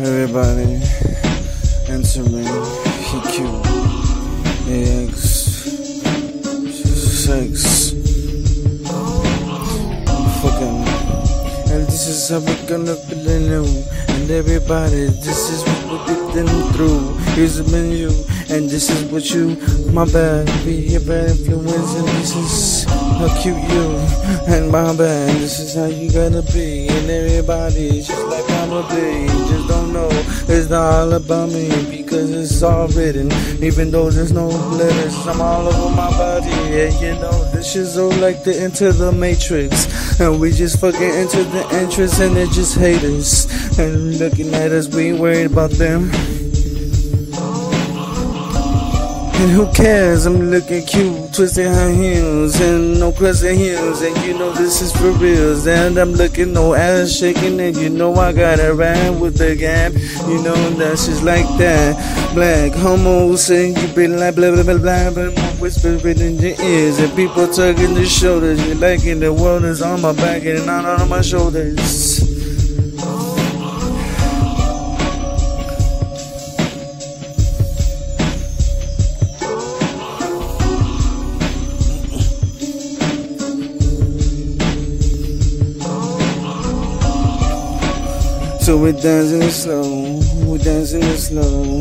Everybody entering PQ, AX, sex, this is how we're gonna feel new. And everybody, this is what we've been through. Here's a menu, and this is what you, my bad, be a bad influence, and this is how cute you, and my bad, this is how you gotta be. And everybody, just like I'ma be, just don't know it's not all about me because it's all written. Even though there's no letters, I'm all over my body. Yeah, you know, this is all like the Enter the Matrix. And we just fucking enter the entrance and they're just haters. And looking at us, we ain't worried about them. And who cares? I'm looking cute, twisting high heels and no crescent heels. And you know this is for reals. And I'm looking no ass shaking. And you know I gotta ride with the gap. You know that's just like that. Black homo saying you be like blah blah blah blah. But I'm whispering in your ears. And people tugging their shoulders. You're liking the world is on my back and not on my shoulders. So we're dancing slow, we're dancing slow,